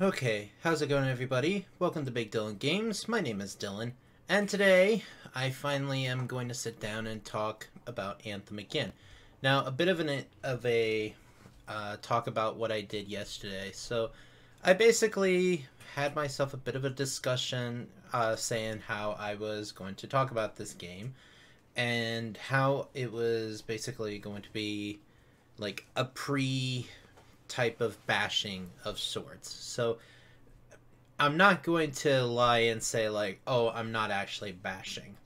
Okay, how's it going everybody? Welcome to Big Dylan Games. My name is Dylan, and today I finally am going to sit down and talk about Anthem again. Now, a bit of an of a uh, talk about what I did yesterday. So, I basically had myself a bit of a discussion uh, saying how I was going to talk about this game and how it was basically going to be like a pre type of bashing of sorts. So I'm not going to lie and say like, "Oh, I'm not actually bashing."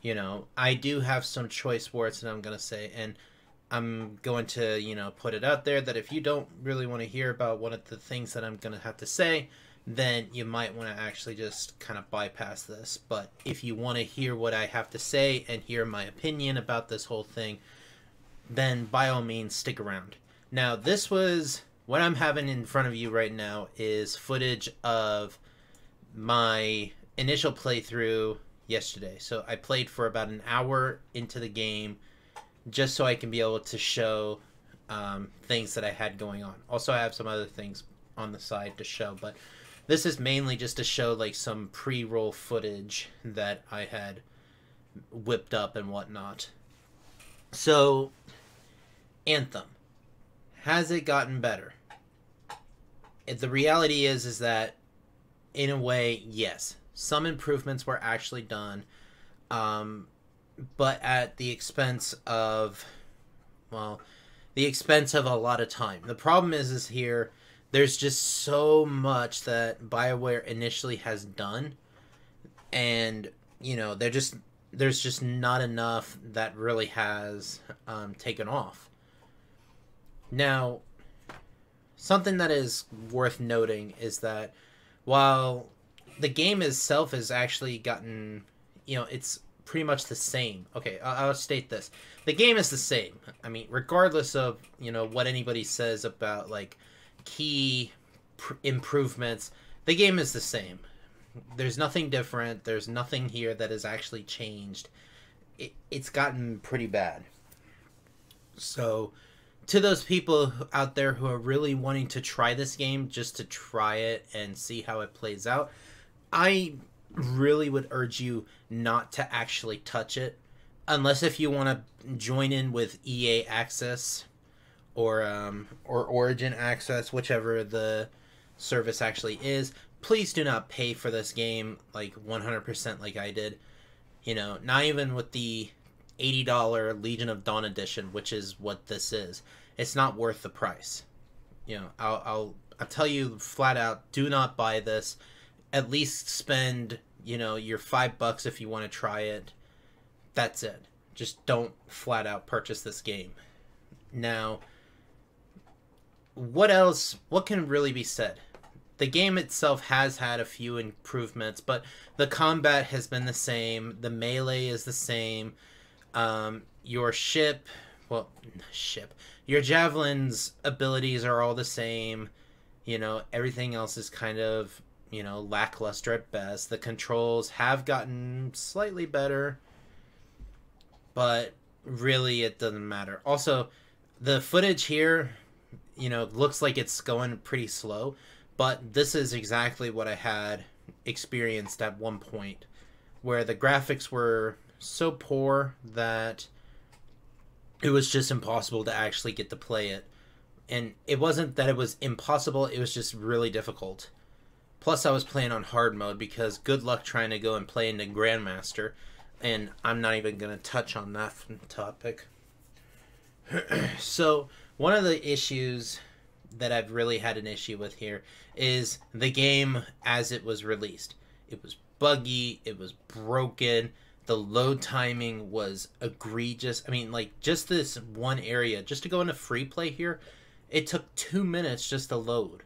You know, I do have some choice words that I'm going to say and I'm going to, you know, put it out there that if you don't really want to hear about one of the things that I'm going to have to say, then you might want to actually just kind of bypass this. But if you want to hear what I have to say and hear my opinion about this whole thing, then by all means stick around. Now, this was what I'm having in front of you right now is footage of my initial playthrough yesterday. So I played for about an hour into the game just so I can be able to show um, things that I had going on. Also, I have some other things on the side to show, but this is mainly just to show like some pre-roll footage that I had whipped up and whatnot. So, Anthem has it gotten better? The reality is is that in a way, yes, some improvements were actually done, um, but at the expense of, well, the expense of a lot of time. The problem is, is here, there's just so much that Bioware initially has done, and you know, they're just there's just not enough that really has um, taken off. Now, something that is worth noting is that while the game itself has actually gotten, you know, it's pretty much the same. Okay, I'll, I'll state this: the game is the same. I mean, regardless of you know what anybody says about like key pr- improvements, the game is the same. There's nothing different. There's nothing here that has actually changed. It, it's gotten pretty bad. So to those people out there who are really wanting to try this game just to try it and see how it plays out, I really would urge you not to actually touch it unless if you want to join in with EA Access or um, or Origin Access, whichever the service actually is. Please do not pay for this game like 100% like I did. You know, not even with the $80 Legion of Dawn edition, which is what this is. It's not worth the price. You know, I'll, I'll, I'll tell you flat out, do not buy this. At least spend, you know, your five bucks if you want to try it. That's it. Just don't flat out purchase this game. Now, what else, what can really be said? the game itself has had a few improvements, but the combat has been the same. The melee is the same. Um, your ship, well, ship, your javelin's abilities are all the same. You know, everything else is kind of, you know, lackluster at best. The controls have gotten slightly better, but really it doesn't matter. Also, the footage here, you know, looks like it's going pretty slow, but this is exactly what I had experienced at one point where the graphics were so poor that it was just impossible to actually get to play it. And it wasn't that it was impossible, it was just really difficult. Plus, I was playing on hard mode because good luck trying to go and play into Grandmaster. And I'm not even going to touch on that topic. so, one of the issues that I've really had an issue with here is the game as it was released. It was buggy, it was broken, the load timing was egregious. I mean, like just this one area, just to go into free play here, it took two minutes just to load.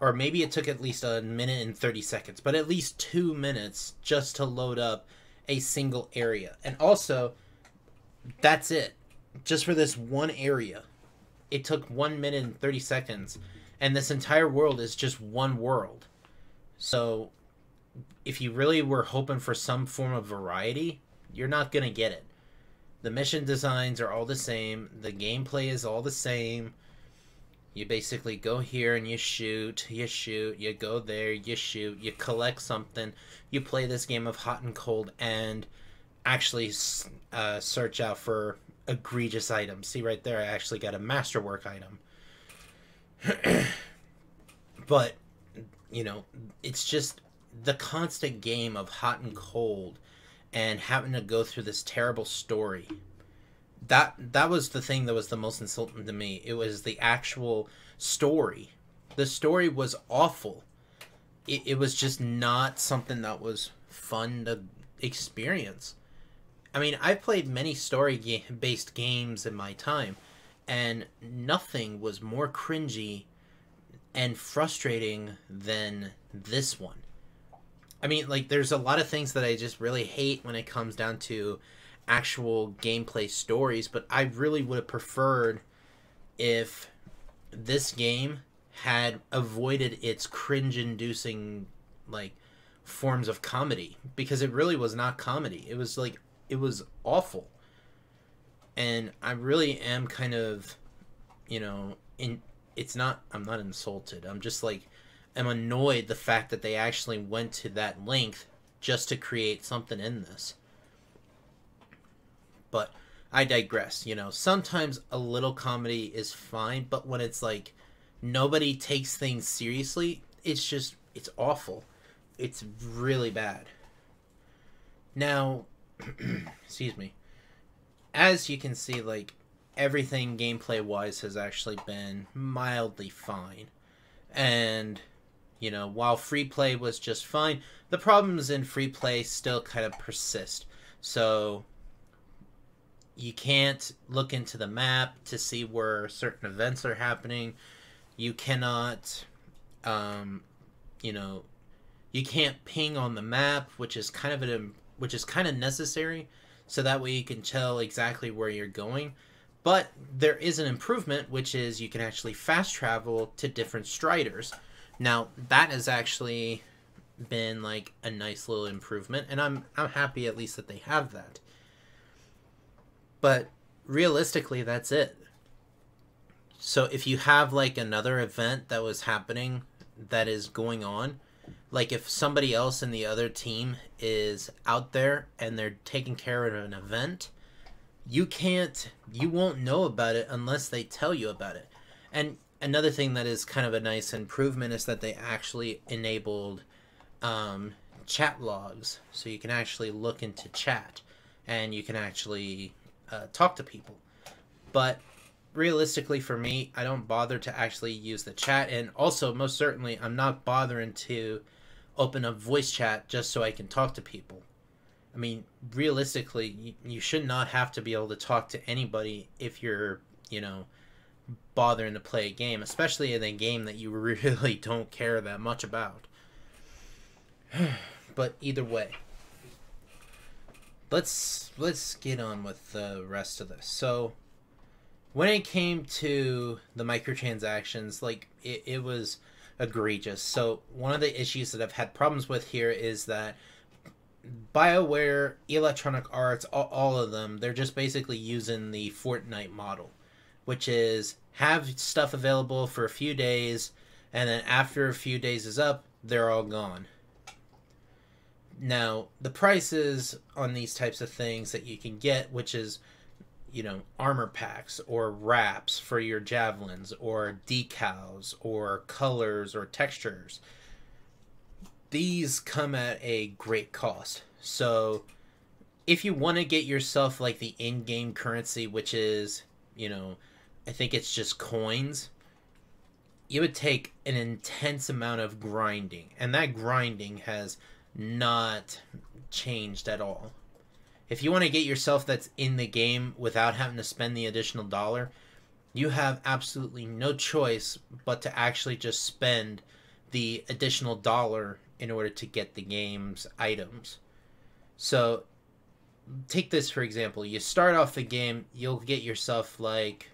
Or maybe it took at least a minute and 30 seconds, but at least two minutes just to load up a single area. And also, that's it. Just for this one area. It took one minute and 30 seconds. And this entire world is just one world. So if you really were hoping for some form of variety, you're not going to get it. The mission designs are all the same, the gameplay is all the same. You basically go here and you shoot, you shoot, you go there, you shoot, you collect something, you play this game of hot and cold, and actually uh, search out for egregious items. See right there, I actually got a masterwork item. but, you know, it's just the constant game of hot and cold and having to go through this terrible story that that was the thing that was the most insulting to me. It was the actual story. The story was awful. It, it was just not something that was fun to experience. I mean, I've played many story ga- based games in my time, and nothing was more cringy and frustrating than this one. I mean, like, there's a lot of things that I just really hate when it comes down to actual gameplay stories, but I really would have preferred if this game had avoided its cringe inducing like forms of comedy because it really was not comedy. It was like it was awful. And I really am kind of you know, in it's not I'm not insulted. I'm just like I'm annoyed the fact that they actually went to that length just to create something in this. But I digress. You know, sometimes a little comedy is fine, but when it's like nobody takes things seriously, it's just it's awful. It's really bad. Now, excuse me. As you can see, like everything gameplay wise has actually been mildly fine. And you know, while free play was just fine, the problems in free play still kind of persist. So you can't look into the map to see where certain events are happening. You cannot, um, you know, you can't ping on the map, which is kind of an which is kind of necessary, so that way you can tell exactly where you're going. But there is an improvement, which is you can actually fast travel to different striders. Now that has actually been like a nice little improvement, and I'm I'm happy at least that they have that. But realistically, that's it. So if you have like another event that was happening that is going on, like if somebody else in the other team is out there and they're taking care of an event, you can't you won't know about it unless they tell you about it. And another thing that is kind of a nice improvement is that they actually enabled um, chat logs so you can actually look into chat and you can actually uh, talk to people. But realistically, for me, I don't bother to actually use the chat, and also most certainly, I'm not bothering to open a voice chat just so I can talk to people. I mean, realistically, you, you should not have to be able to talk to anybody if you're, you know, bothering to play a game, especially in a game that you really don't care that much about. but either way, let's let's get on with the rest of this. So when it came to the microtransactions, like it, it was egregious. So one of the issues that I've had problems with here is that BioWare, Electronic Arts, all, all of them, they're just basically using the Fortnite model, which is have stuff available for a few days, and then after a few days is up, they're all gone. Now, the prices on these types of things that you can get, which is, you know, armor packs or wraps for your javelins or decals or colors or textures, these come at a great cost. So, if you want to get yourself like the in game currency, which is, you know, I think it's just coins, you would take an intense amount of grinding. And that grinding has not changed at all. If you want to get yourself that's in the game without having to spend the additional dollar, you have absolutely no choice but to actually just spend the additional dollar in order to get the game's items. So, take this for example. You start off the game, you'll get yourself like,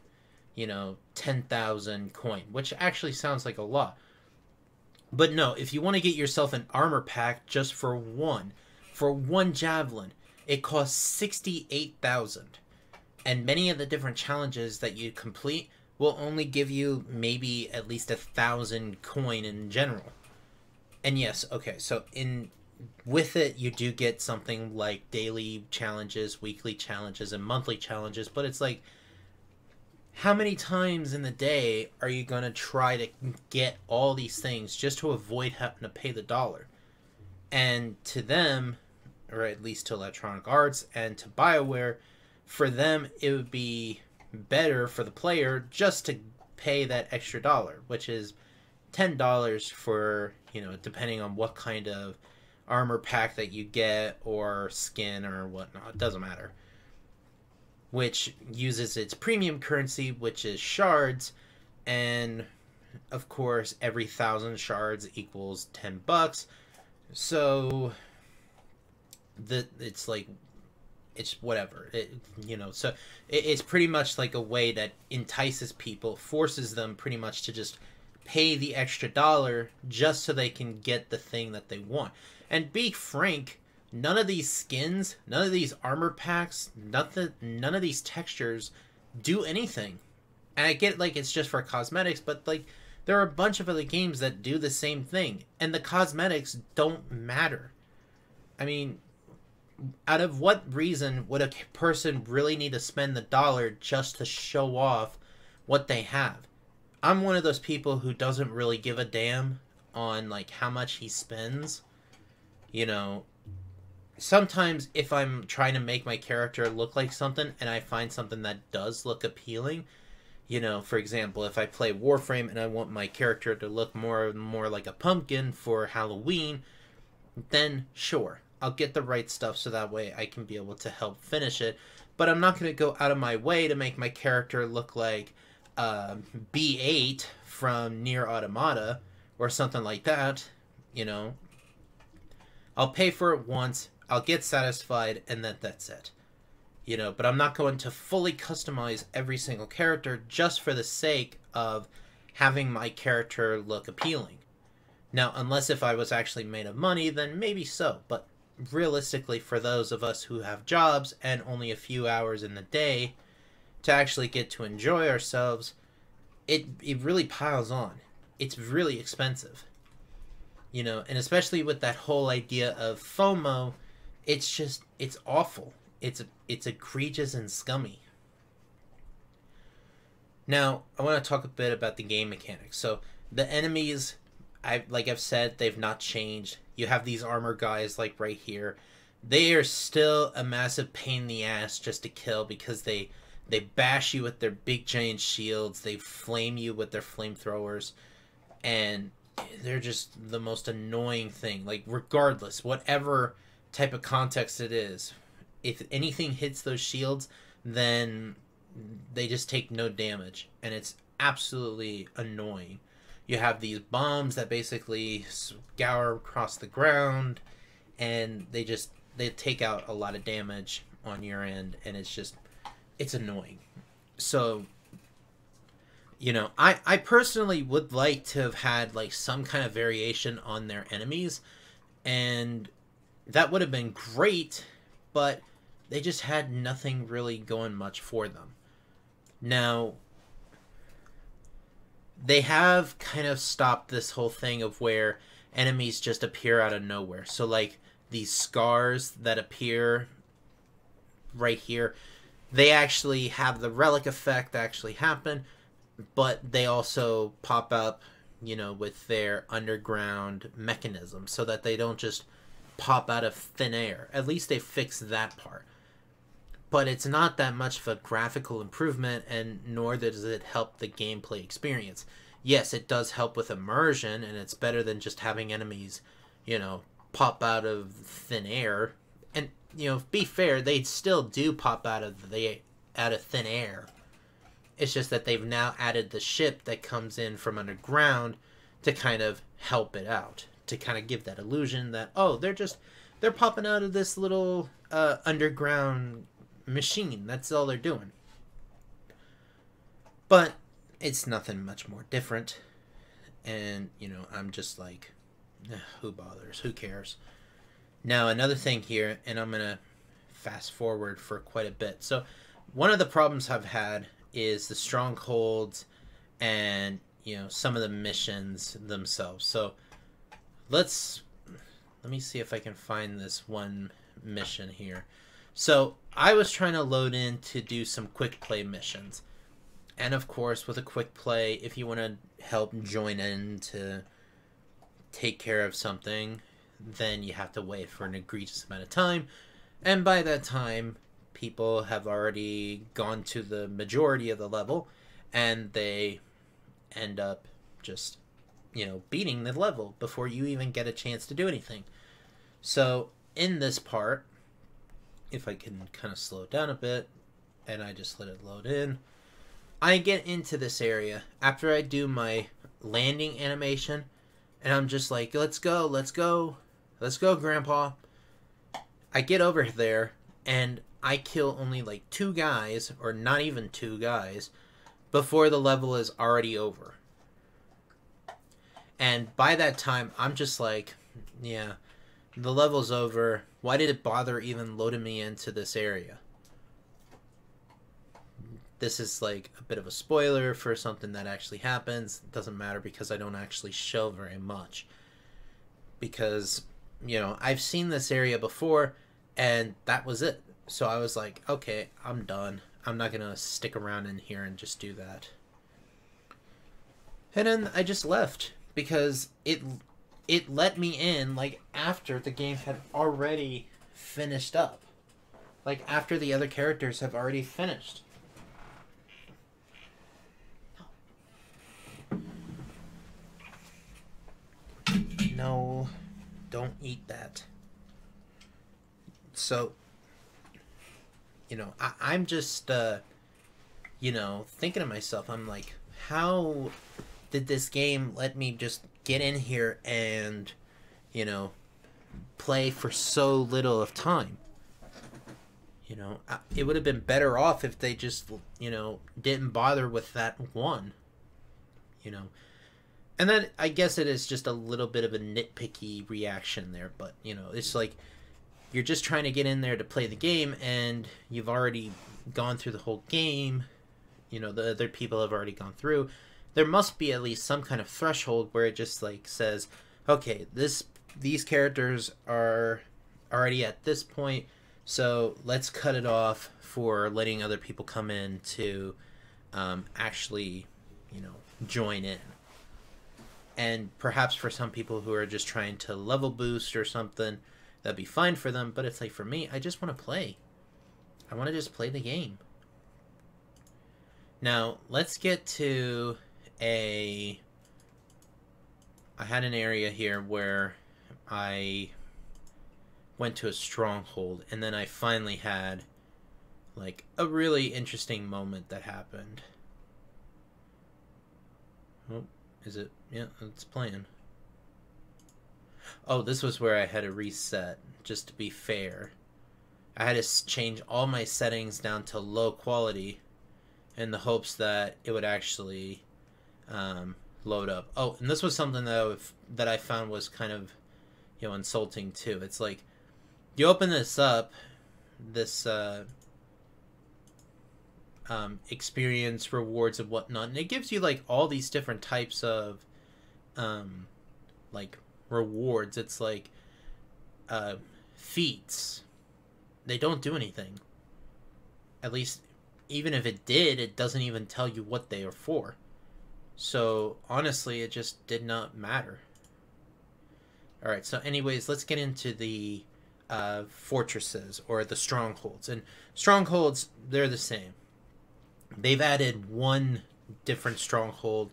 you know, 10,000 coin, which actually sounds like a lot. But no, if you want to get yourself an armor pack just for one, for one javelin, it costs 68,000. And many of the different challenges that you complete will only give you maybe at least a thousand coin in general. And yes, okay, so in with it you do get something like daily challenges, weekly challenges, and monthly challenges, but it's like how many times in the day are you going to try to get all these things just to avoid having to pay the dollar? And to them, or at least to Electronic Arts and to BioWare, for them it would be better for the player just to pay that extra dollar, which is ten dollars for you know depending on what kind of armor pack that you get or skin or whatnot. It doesn't matter. Which uses its premium currency, which is shards, and of course every thousand shards equals ten bucks. So the it's like it's whatever it, you know so it, it's pretty much like a way that entices people forces them pretty much to just pay the extra dollar just so they can get the thing that they want and be frank none of these skins none of these armor packs nothing none of these textures do anything and i get like it's just for cosmetics but like there are a bunch of other games that do the same thing and the cosmetics don't matter i mean out of what reason would a person really need to spend the dollar just to show off what they have? I'm one of those people who doesn't really give a damn on like how much he spends. You know, sometimes if I'm trying to make my character look like something and I find something that does look appealing, you know, for example, if I play Warframe and I want my character to look more more like a pumpkin for Halloween, then sure, I'll get the right stuff so that way I can be able to help finish it. But I'm not going to go out of my way to make my character look like uh, B8 from NieR Automata or something like that. You know, I'll pay for it once, I'll get satisfied, and then that's it. You know, but I'm not going to fully customize every single character just for the sake of having my character look appealing. Now, unless if I was actually made of money, then maybe so, but realistically for those of us who have jobs and only a few hours in the day to actually get to enjoy ourselves it it really piles on it's really expensive you know and especially with that whole idea of fomo it's just it's awful it's it's egregious and scummy now i want to talk a bit about the game mechanics so the enemies i like i've said they've not changed you have these armor guys like right here. They are still a massive pain in the ass just to kill because they they bash you with their big giant shields. They flame you with their flamethrowers, and they're just the most annoying thing. Like regardless, whatever type of context it is, if anything hits those shields, then they just take no damage, and it's absolutely annoying. You have these bombs that basically scour across the ground and they just they take out a lot of damage on your end and it's just it's annoying. So you know i i personally would like to have had like some kind of variation on their enemies and that would have been great but they just had nothing really going much for them now they have kind of stopped this whole thing of where enemies just appear out of nowhere. So like these scars that appear right here, they actually have the relic effect actually happen, but they also pop up, you know, with their underground mechanism so that they don't just pop out of thin air. At least they fixed that part. But it's not that much of a graphical improvement, and nor does it help the gameplay experience yes, it does help with immersion, and it's better than just having enemies, you know, pop out of thin air. And you know, be fair, they still do pop out of the out of thin air. It's just that they've now added the ship that comes in from underground to kind of help it out, to kind of give that illusion that oh, they're just they're popping out of this little uh, underground machine. That's all they're doing. But it's nothing much more different. And, you know, I'm just like, eh, who bothers? Who cares? Now, another thing here, and I'm going to fast forward for quite a bit. So, one of the problems I've had is the strongholds and you know some of the missions themselves. So let's let me see if I can find this one mission here. So I was trying to load in to do some quick play missions. And of course, with a quick play, if you want to help join in to take care of something, then you have to wait for an egregious amount of time. And by that time, people have already gone to the majority of the level and they end up just, you know, beating the level before you even get a chance to do anything. So, in this part, if I can kind of slow down a bit and I just let it load in, I get into this area after I do my landing animation and I'm just like, let's go, let's go, let's go, Grandpa. I get over there and I kill only like two guys, or not even two guys, before the level is already over. And by that time, I'm just like, yeah, the level's over. Why did it bother even loading me into this area? This is like a bit of a spoiler for something that actually happens. It doesn't matter because I don't actually show very much. Because, you know, I've seen this area before and that was it. So I was like, okay, I'm done. I'm not gonna stick around in here and just do that. And then I just left because it it let me in like after the game had already finished up. Like after the other characters have already finished. No, don't eat that. So, you know, I, I'm just, uh, you know, thinking to myself, I'm like, how did this game let me just get in here and, you know, play for so little of time? You know, it would have been better off if they just, you know, didn't bother with that one. You know, and then I guess it is just a little bit of a nitpicky reaction there, but you know, it's like you're just trying to get in there to play the game and you've already gone through the whole game you know the other people have already gone through there must be at least some kind of threshold where it just like says okay this these characters are already at this point so let's cut it off for letting other people come in to um, actually you know join in and perhaps for some people who are just trying to level boost or something that'd be fine for them. But it's like for me, I just want to play. I want to just play the game. Now, let's get to a... I had an area here where I went to a stronghold, and then I finally had, like, a really interesting moment that happened. Oh, is it? Yeah, it's playing. Oh, this was where I had to reset, just to be fair. I had to change all my settings down to low quality in the hopes that it would actually um, load up. Oh, and this was something that I, that I found was kind of, you know, insulting too. It's like, you open this up, this uh, um, experience rewards and whatnot, and it gives you like all these different types of um, like rewards. It's like uh, feats. They don't do anything. At least, even if it did, it doesn't even tell you what they are for. So, honestly, it just did not matter. Alright, so anyways, let's get into the uh, fortresses or the strongholds. And strongholds, they're the same. They've added one different stronghold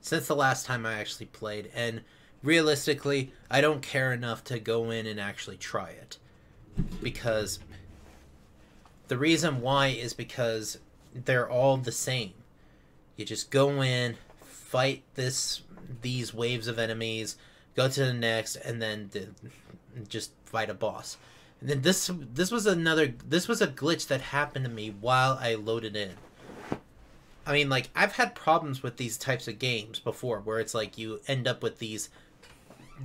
since the last time I actually played, and realistically, I don't care enough to go in and actually try it. Because the reason why is because they're all the same. You just go in, fight this these waves of enemies, go to the next, and then just fight a boss. And then this this was another this was a glitch that happened to me while I loaded in. I mean, like I've had problems with these types of games before, where it's like you end up with these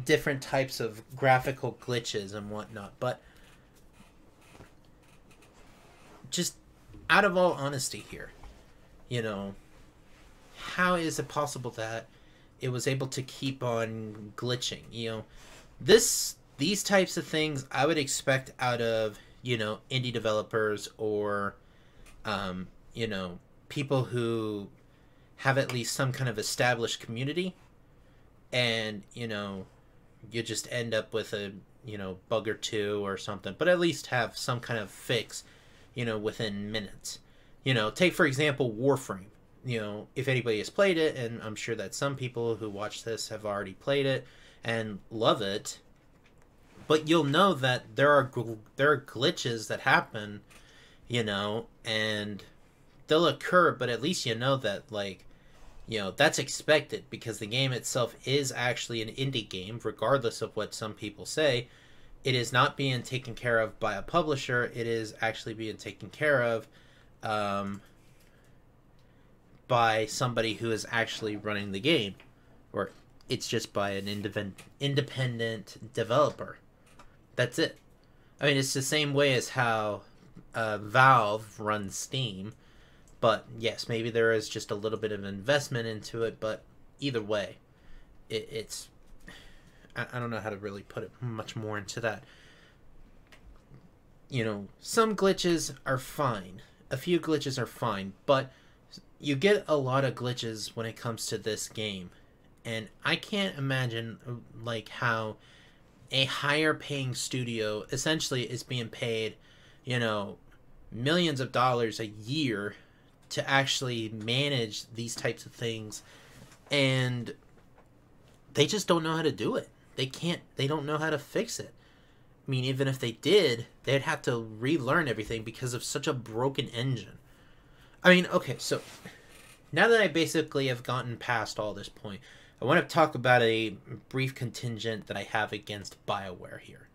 different types of graphical glitches and whatnot. But just out of all honesty here, you know, how is it possible that it was able to keep on glitching? You know, this these types of things I would expect out of you know indie developers or um, you know people who have at least some kind of established community. And you know you just end up with a you know bug or two or something but at least have some kind of fix you know within minutes. You know take for example warframe you know if anybody has played it and i'm sure that some people who watch this have already played it and love it but you'll know that there are there are glitches that happen you know and they'll occur but at least you know that like you know that's expected because the game itself is actually an indie game regardless of what some people say. It is not being taken care of by a publisher. It is actually being taken care of um, by somebody who is actually running the game or it's just by an independent independent developer that's it i mean it's the same way as how uh, valve runs steam but yes, maybe there is just a little bit of investment into it, but either way, it, it's. I, I don't know how to really put it much more into that. You know, some glitches are fine. A few glitches are fine, but you get a lot of glitches when it comes to this game. And I can't imagine uh, like how a higher paying studio essentially is being paid, you know, millions of dollars a year to actually manage these types of things. And they just don't know how to do it. They can't they don't know how to fix it. I mean even if they did they'd have to relearn everything because of such a broken engine i mean okay so now that i basically have gotten past all this point i want to talk about a brief contingent that i have against bioware here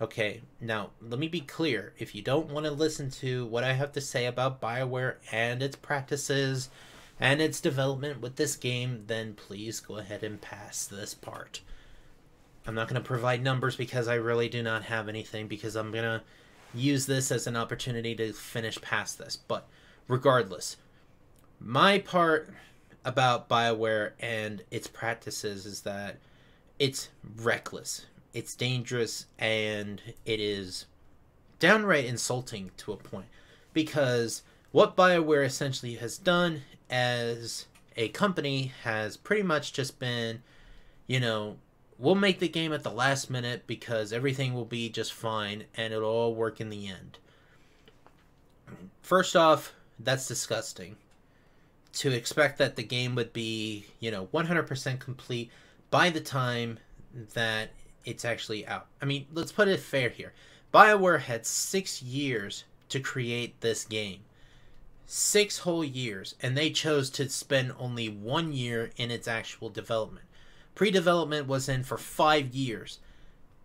Okay, now let me be clear. If you don't want to listen to what I have to say about BioWare and its practices and its development with this game, then please go ahead and pass this part. I'm not going to provide numbers because I really do not have anything because I'm going to use this as an opportunity to finish past this. But regardless, my part about BioWare and its practices is that it's reckless it's dangerous and it is downright insulting to a point because what BioWare essentially has done as a company has pretty much just been, you know, we'll make the game at the last minute because everything will be just fine and it'll all work in the end. First off, that's disgusting. To expect that the game would be, you know, 100% complete by the time that it's actually out. I mean, let's put it fair here. BioWare had six years to create this game. Six whole years, and they chose to spend only one year in its actual development. Pre development was in for five years.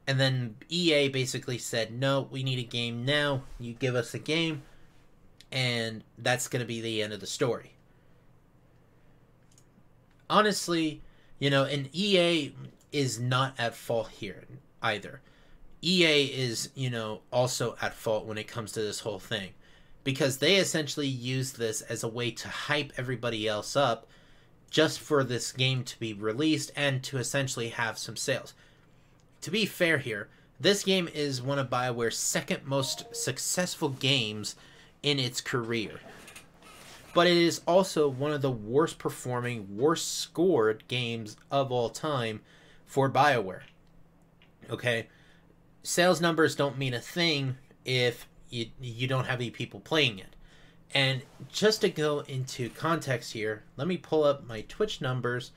And then EA basically said, no, we need a game now. You give us a game, and that's going to be the end of the story. Honestly, you know, and EA is not at fault here either. EA is, you know, also at fault when it comes to this whole thing because they essentially use this as a way to hype everybody else up just for this game to be released and to essentially have some sales. To be fair here, this game is one of BioWare's second most successful games in its career. But it is also one of the worst performing, worst scored games of all time for BioWare. Okay? Sales numbers don't mean a thing if you, you don't have any people playing it. And just to go into context here, let me pull up my Twitch numbers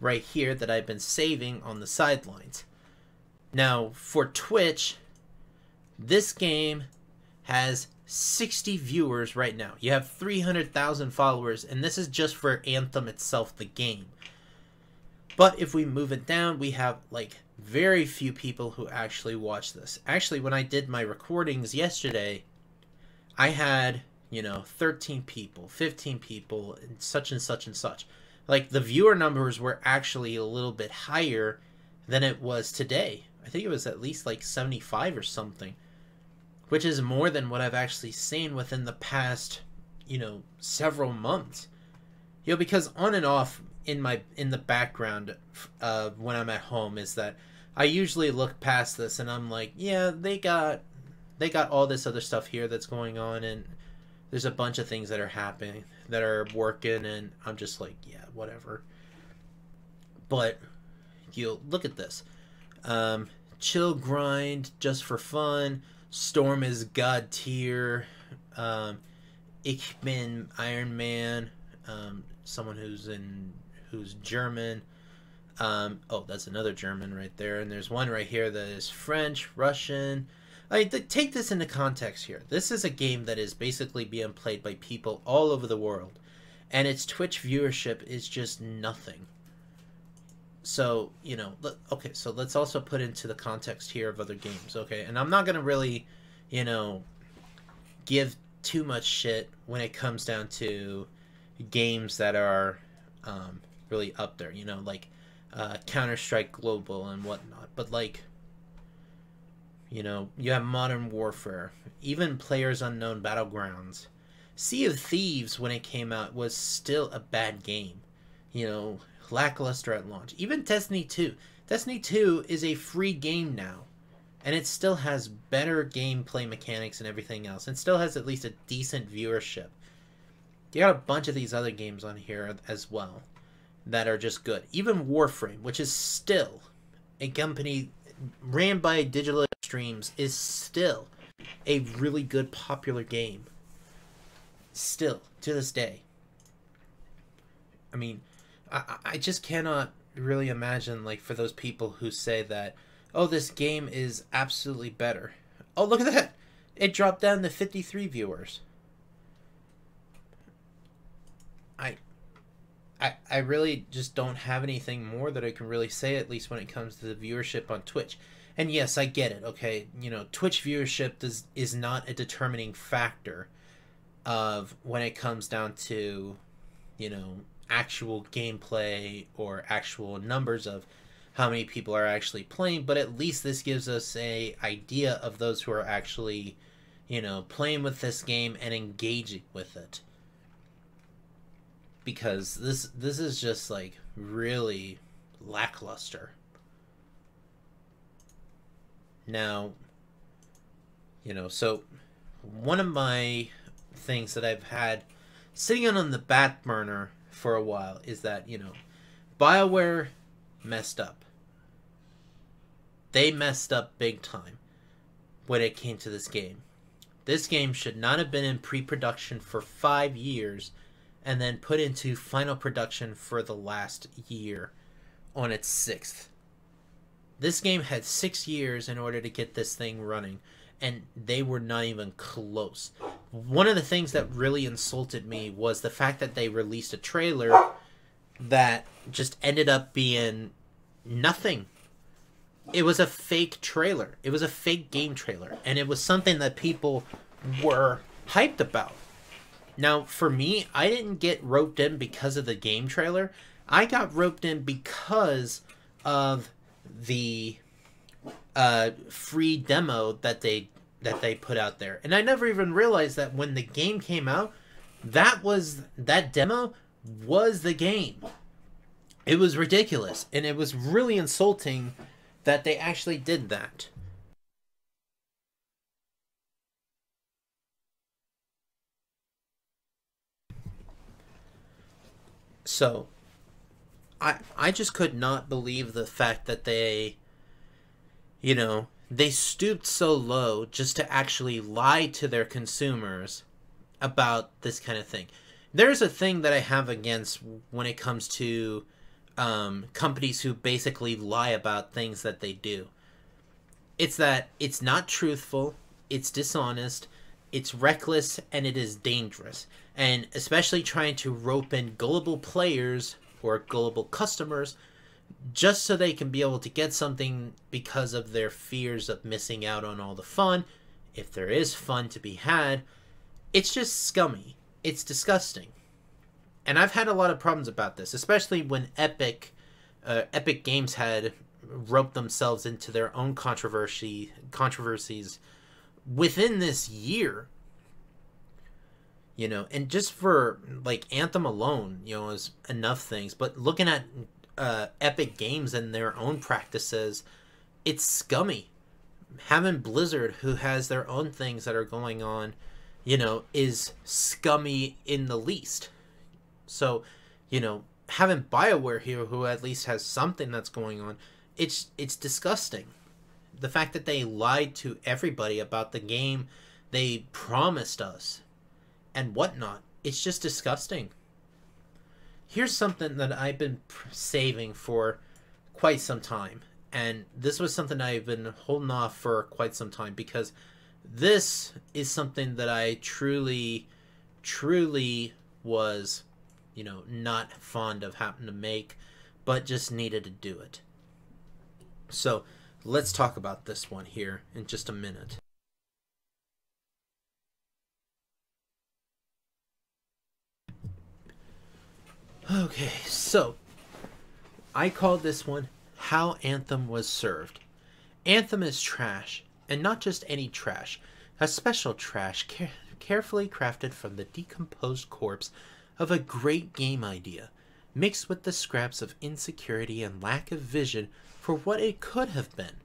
right here that I've been saving on the sidelines. Now, for Twitch, this game has 60 viewers right now. You have 300,000 followers, and this is just for Anthem itself, the game. But if we move it down, we have like very few people who actually watch this. Actually, when I did my recordings yesterday, I had, you know, 13 people, 15 people, and such and such and such. Like the viewer numbers were actually a little bit higher than it was today. I think it was at least like 75 or something, which is more than what I've actually seen within the past, you know, several months. you know because on and off in my in the background uh, when I'm at home is that I usually look past this and I'm like, yeah, they got they got all this other stuff here that's going on and there's a bunch of things that are happening that are working and I'm just like, yeah, whatever. But you look at this. Um, chill grind just for fun. Storm is god tier. Um, Ich bin Iron Man. Um, someone who's in who's German. Um, oh, that's another German right there. And there's one right here that is French, Russian. I th- take this into context here. This is a game that is basically being played by people all over the world, and its Twitch viewership is just nothing. So you know, okay. So let's also put into the context here of other games, okay? And I'm not gonna really, you know, give too much shit when it comes down to games that are um, really up there. You know, like uh, Counter Strike Global and whatnot. But like, you know, you have Modern Warfare, even Players Unknown Battlegrounds. Sea of Thieves, when it came out, was still a bad game. You know, lackluster at launch. Even Destiny 2. Destiny 2 is a free game now. And it still has better gameplay mechanics and everything else. And still has at least a decent viewership. You got a bunch of these other games on here as well that are just good. Even Warframe, which is still a company ran by Digital Extremes, is still a really good popular game. Still, to this day. I mean, I, I just cannot really imagine, like, for those people who say that, oh, this game is absolutely better. Oh, look at that! It dropped down to 53 viewers. I I, I really just don't have anything more that I can really say, at least when it comes to the viewership on Twitch. And yes, I get it, okay? You know, Twitch viewership does, is not a determining factor of when it comes down to, you know, actual gameplay or actual numbers of how many people are actually playing, but at least this gives us a idea of those who are actually, you know, playing with this game and engaging with it because this this is just like really lackluster. Now, you know, so one of my things that I've had sitting on the back burner for a while is that, you know, BioWare messed up. They messed up big time when it came to this game. This game should not have been in pre production for five years and then put into final production for the last year on its sixth. This game had six years in order to get this thing running, and they were not even close. One of the things that really insulted me was the fact that they released a trailer that just ended up being nothing. It was a fake trailer. It was a fake game trailer, and it was something that people were hyped about. Now, for me, I didn't get roped in because of the game trailer. I got roped in because of the uh, free demo that they that they put out there. And I never even realized that when the game came out, that was that demo was the game. It was ridiculous and it was really insulting that they actually did that. So, I I just could not believe the fact that they, you know, they stooped so low just to actually lie to their consumers about this kind of thing. There's a thing that I have against when it comes to um, companies who basically lie about things that they do. It's that it's not truthful, it's dishonest, it's reckless, and it is dangerous and especially trying to rope in gullible players or gullible customers just so they can be able to get something because of their fears of missing out on all the fun if there is fun to be had it's just scummy it's disgusting and i've had a lot of problems about this especially when epic uh, epic games had roped themselves into their own controversy controversies within this year you know, and just for like Anthem alone, you know, is enough things. But looking at uh, Epic Games and their own practices, it's scummy. Having Blizzard, who has their own things that are going on, you know, is scummy in the least. So, you know, having Bioware here, who at least has something that's going on, it's it's disgusting. The fact that they lied to everybody about the game they promised us and whatnot, it's just disgusting. Here's something that I've been saving for quite some time, and this was something I've been holding off for quite some time because this is something that I truly, truly was, you know, not fond of having to make, but just needed to do it. So let's talk about this one here in just a minute. Okay, so I called this one How Anthem Was Served. Anthem is trash, and not just any trash, a special trash care- carefully crafted from the decomposed corpse of a great game idea, mixed with the scraps of insecurity and lack of vision for what it could have been.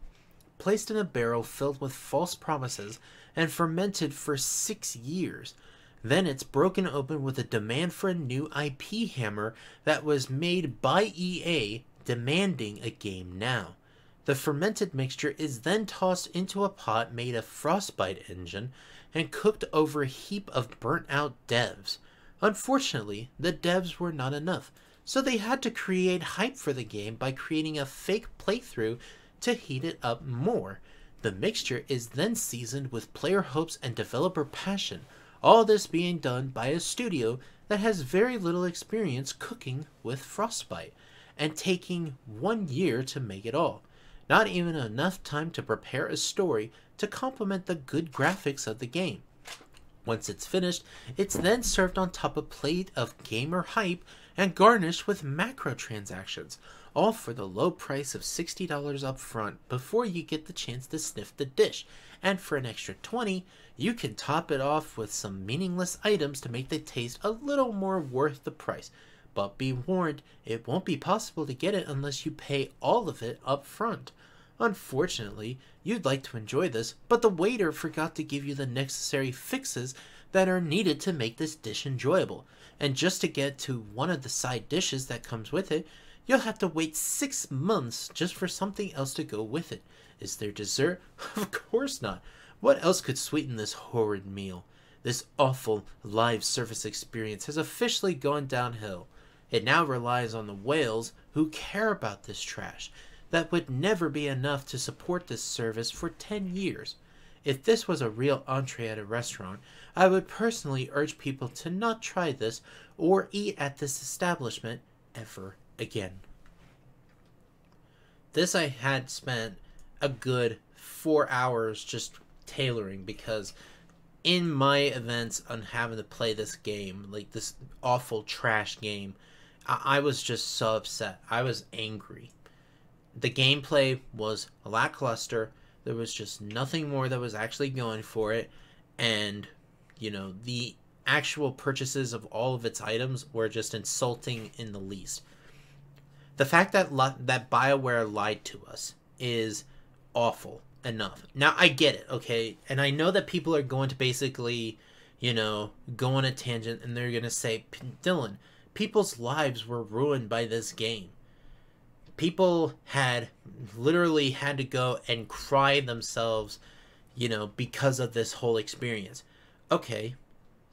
Placed in a barrel filled with false promises and fermented for six years, then it's broken open with a demand for a new IP hammer that was made by EA demanding a game now. The fermented mixture is then tossed into a pot made of Frostbite engine and cooked over a heap of burnt out devs. Unfortunately, the devs were not enough, so they had to create hype for the game by creating a fake playthrough to heat it up more. The mixture is then seasoned with player hopes and developer passion, all this being done by a studio that has very little experience cooking with Frostbite, and taking one year to make it all. Not even enough time to prepare a story to complement the good graphics of the game. Once it's finished, it's then served on top of a plate of gamer hype and garnished with macrotransactions, all for the low price of $60 up front before you get the chance to sniff the dish. And for an extra 20, you can top it off with some meaningless items to make the taste a little more worth the price. But be warned, it won't be possible to get it unless you pay all of it up front. Unfortunately, you'd like to enjoy this, but the waiter forgot to give you the necessary fixes that are needed to make this dish enjoyable. And just to get to one of the side dishes that comes with it, you'll have to wait six months just for something else to go with it. Is there dessert? Of course not. What else could sweeten this horrid meal? This awful live service experience has officially gone downhill. It now relies on the whales who care about this trash. That would never be enough to support this service for 10 years. If this was a real entree at a restaurant, I would personally urge people to not try this or eat at this establishment ever again. This I had spent a good four hours just tailoring because in my events on having to play this game, like this awful trash game, I, I was just so upset. I was angry. The gameplay was lackluster. There was just nothing more that was actually going for it. And, you know, the actual purchases of all of its items were just insulting in the least. The fact that that BioWare lied to us is awful enough. Now I get it, okay? And I know that people are going to basically, you know, go on a tangent and they're going to say, "Dylan, people's lives were ruined by this game." People had literally had to go and cry themselves, you know, because of this whole experience. Okay.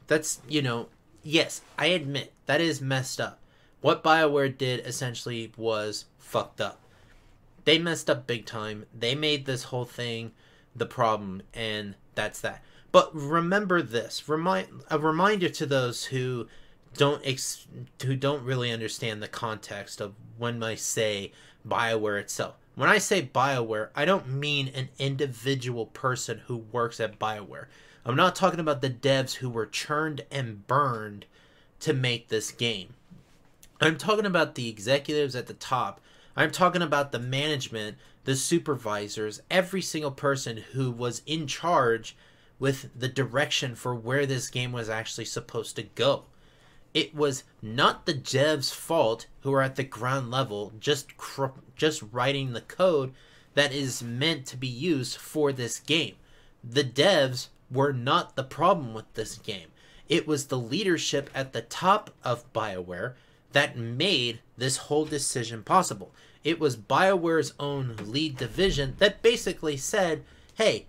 That's, you know, yes, I admit that is messed up. What BioWare did essentially was fucked up they messed up big time. They made this whole thing the problem, and that's that. But remember this: remind a reminder to those who don't ex- who don't really understand the context of when I say Bioware itself. When I say Bioware, I don't mean an individual person who works at Bioware. I'm not talking about the devs who were churned and burned to make this game. I'm talking about the executives at the top I'm talking about the management, the supervisors, every single person who was in charge with the direction for where this game was actually supposed to go. It was not the devs' fault who are at the ground level just just writing the code that is meant to be used for this game. The devs were not the problem with this game. It was the leadership at the top of BioWare that made this whole decision possible. It was BioWare's own lead division that basically said, hey,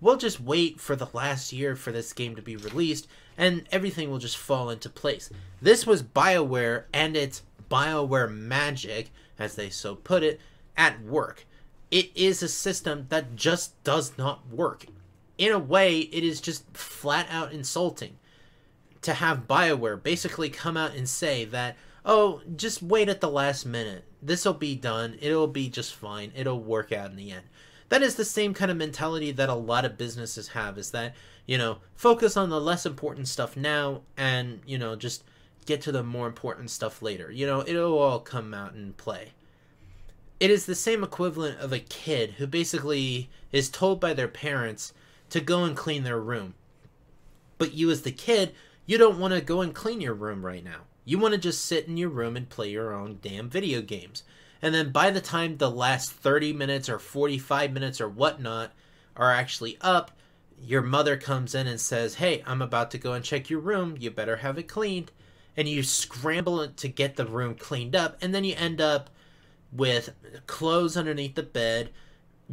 we'll just wait for the last year for this game to be released and everything will just fall into place. This was BioWare and its BioWare magic, as they so put it, at work. It is a system that just does not work. In a way, it is just flat out insulting to have BioWare basically come out and say that, oh, just wait at the last minute. This will be done. It'll be just fine. It'll work out in the end. That is the same kind of mentality that a lot of businesses have is that, you know, focus on the less important stuff now and, you know, just get to the more important stuff later. You know, it'll all come out and play. It is the same equivalent of a kid who basically is told by their parents to go and clean their room. But you, as the kid, you don't want to go and clean your room right now. You want to just sit in your room and play your own damn video games. And then by the time the last 30 minutes or 45 minutes or whatnot are actually up, your mother comes in and says, Hey, I'm about to go and check your room. You better have it cleaned. And you scramble to get the room cleaned up. And then you end up with clothes underneath the bed,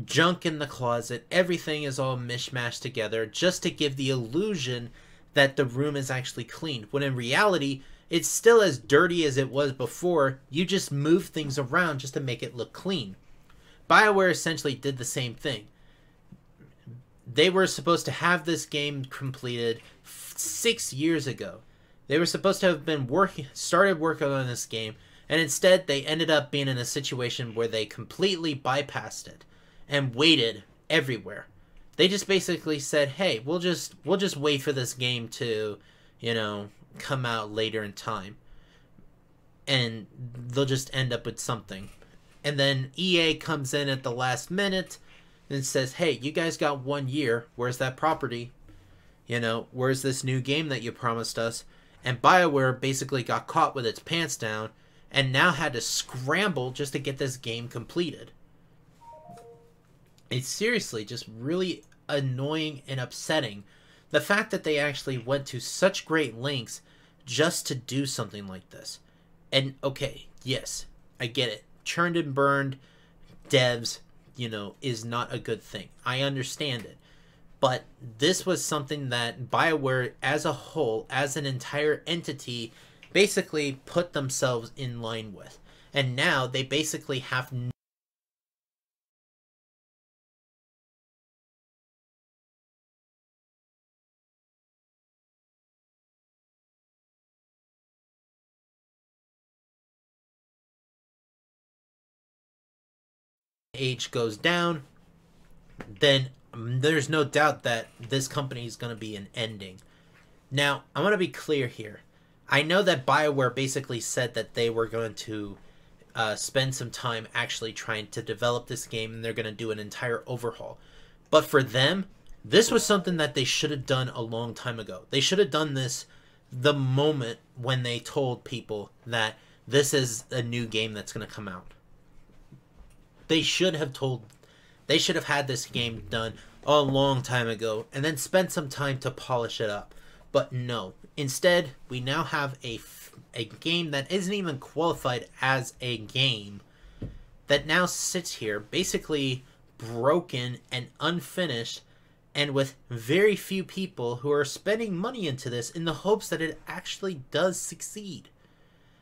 junk in the closet. Everything is all mishmashed together just to give the illusion that the room is actually cleaned. When in reality, it's still as dirty as it was before. You just move things around just to make it look clean. BioWare essentially did the same thing. They were supposed to have this game completed six years ago. They were supposed to have been working, started working on this game, and instead they ended up being in a situation where they completely bypassed it and waited everywhere. They just basically said, "Hey, we'll just we'll just wait for this game to, you know, come out later in time." And they'll just end up with something. And then EA comes in at the last minute and says, "Hey, you guys got 1 year. Where's that property? You know, where's this new game that you promised us?" And BioWare basically got caught with its pants down and now had to scramble just to get this game completed. It's seriously just really annoying and upsetting. The fact that they actually went to such great lengths just to do something like this. And okay, yes, I get it. Churned and burned devs, you know, is not a good thing. I understand it. But this was something that BioWare as a whole, as an entire entity, basically put themselves in line with. And now they basically have age goes down, then there's no doubt that this company is going to be an ending. Now, I want to be clear here. I know that BioWare basically said that they were going to uh, spend some time actually trying to develop this game and they're going to do an entire overhaul. But for them, this was something that they should have done a long time ago. They should have done this the moment when they told people that this is a new game that's going to come out. They should have told, they should have had this game done a long time ago and then spent some time to polish it up. But no, instead, we now have a, a game that isn't even qualified as a game that now sits here basically broken and unfinished and with very few people who are spending money into this in the hopes that it actually does succeed.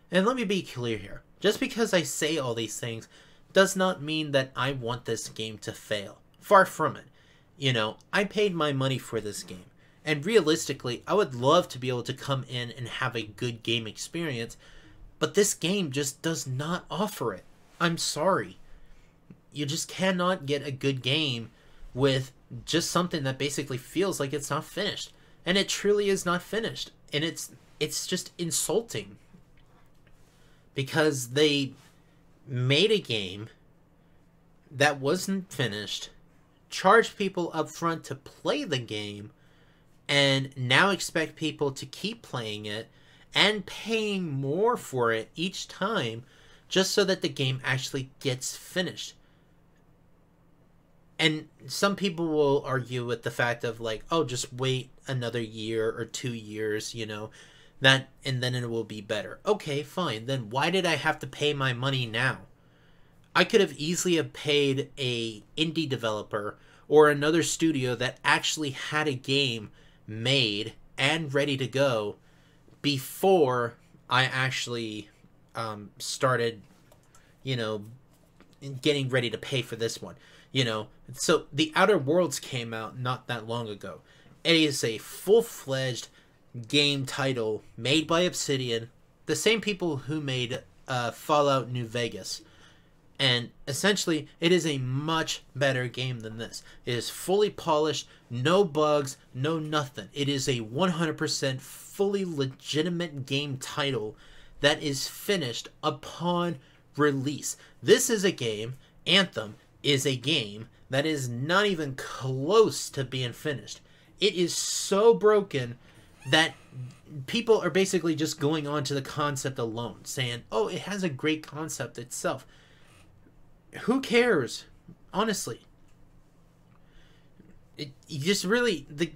And let me be clear here. Just because I say all these things does not mean that I want this game to fail. Far from it. You know, I paid my money for this game. And realistically, I would love to be able to come in and have a good game experience, but this game just does not offer it. I'm sorry. You just cannot get a good game with just something that basically feels like it's not finished. And it truly is not finished. And it's it's just insulting. Because they made a game that wasn't finished, charged people up front to play the game, and now expect people to keep playing it and paying more for it each time just so that the game actually gets finished. And some people will argue with the fact of like, oh, just wait another year or two years, you know, that and then it will be better. Okay, fine. Then why did I have to pay my money now? I could have easily have paid a indie developer or another studio that actually had a game made and ready to go before I actually um, started, you know, getting ready to pay for this one. You know, so the Outer Worlds came out not that long ago. It is a full fledged game title made by Obsidian, the same people who made uh, Fallout New Vegas. And essentially, it is a much better game than this. It is fully polished, no bugs, no nothing. It is a 100% fully legitimate game title that is finished upon release. This is a game, Anthem is a game that is not even close to being finished. It is so broken that people are basically just going on to the concept alone, saying, oh, it has a great concept itself who cares? Honestly. It you just really the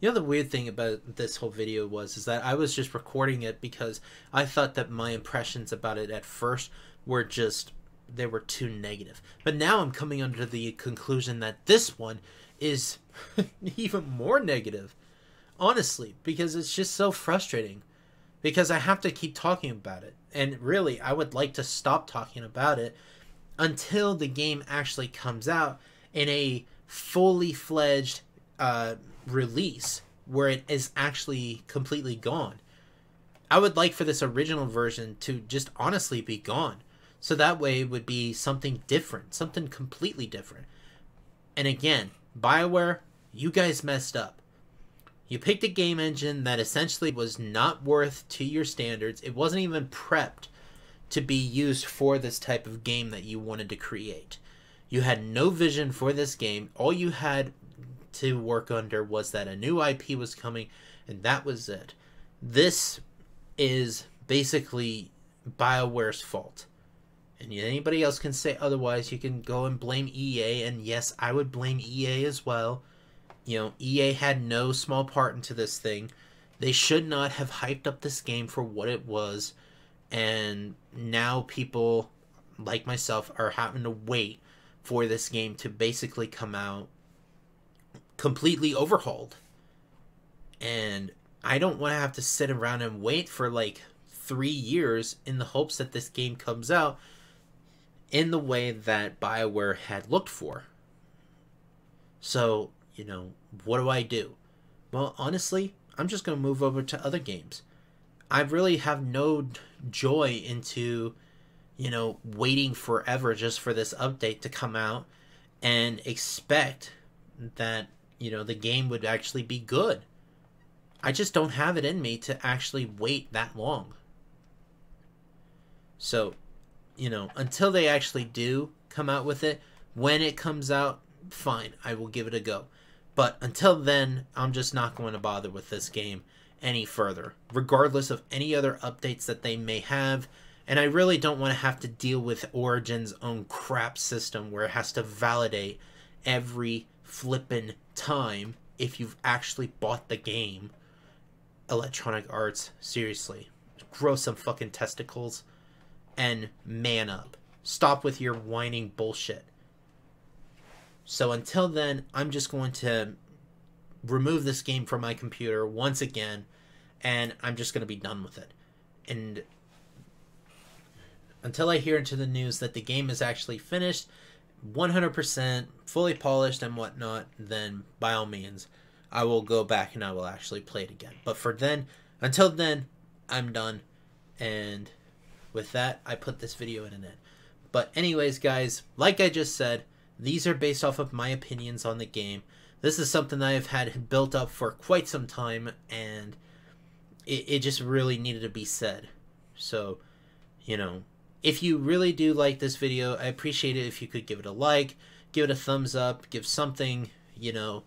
you know the weird thing about this whole video was is that I was just recording it because I thought that my impressions about it at first were just they were too negative. But now I'm coming under the conclusion that this one is even more negative. Honestly, because it's just so frustrating. Because I have to keep talking about it and really I would like to stop talking about it until the game actually comes out in a fully fledged uh, release where it is actually completely gone. I would like for this original version to just honestly be gone. So that way it would be something different, something completely different. And again, BioWare, you guys messed up. You picked a game engine that essentially was not worth to your standards. It wasn't even prepped to be used for this type of game that you wanted to create. You had no vision for this game. All you had to work under was that a new IP was coming, and that was it. This is basically BioWare's fault. And anybody else can say otherwise. You can go and blame EA, and yes, I would blame EA as well you know, EA had no small part into this thing. They should not have hyped up this game for what it was. And now people like myself are having to wait for this game to basically come out completely overhauled. And I don't want to have to sit around and wait for like three years in the hopes that this game comes out in the way that BioWare had looked for. So you know, what do I do? Well, honestly, I'm just going to move over to other games. I really have no joy into, you know, waiting forever just for this update to come out and expect that, you know, the game would actually be good. I just don't have it in me to actually wait that long. So, you know, until they actually do come out with it, when it comes out, fine, I will give it a go. But until then, I'm just not going to bother with this game any further, regardless of any other updates that they may have. And I really don't want to have to deal with Origin's own crap system where it has to validate every flippin' time if you've actually bought the game. Electronic Arts, seriously. Grow some fucking testicles and man up. Stop with your whining bullshit. So until then, I'm just going to remove this game from my computer once again, and I'm just going to be done with it. And until I hear into the news that the game is actually finished, 100% fully polished and whatnot, then by all means, I will go back and I will actually play it again. But for then, until then, I'm done. And with that, I put this video in an end. But anyways, guys, like I just said, these are based off of my opinions on the game. This is something that I've had built up for quite some time, and it, it just really needed to be said. So, you know, if you really do like this video, I appreciate it if you could give it a like, give it a thumbs up, give something, you know,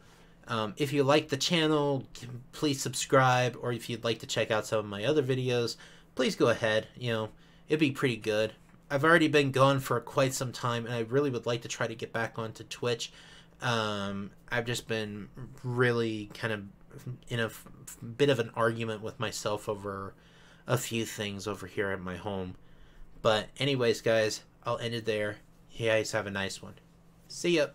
Um, if you like the channel, please subscribe, or if you'd like to check out some of my other videos, please go ahead. You know, it'd be pretty good. I've already been gone for quite some time, and I really would like to try to get back onto Twitch. Um, I've just been really kind of in a f- bit of an argument with myself over a few things over here at my home. But anyways, guys, I'll end it there. You guys have a nice one. See ya.